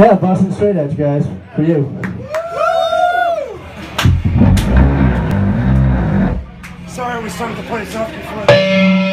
Yeah, Boston Straight Edge, guys, for you. Sorry we started the place off before.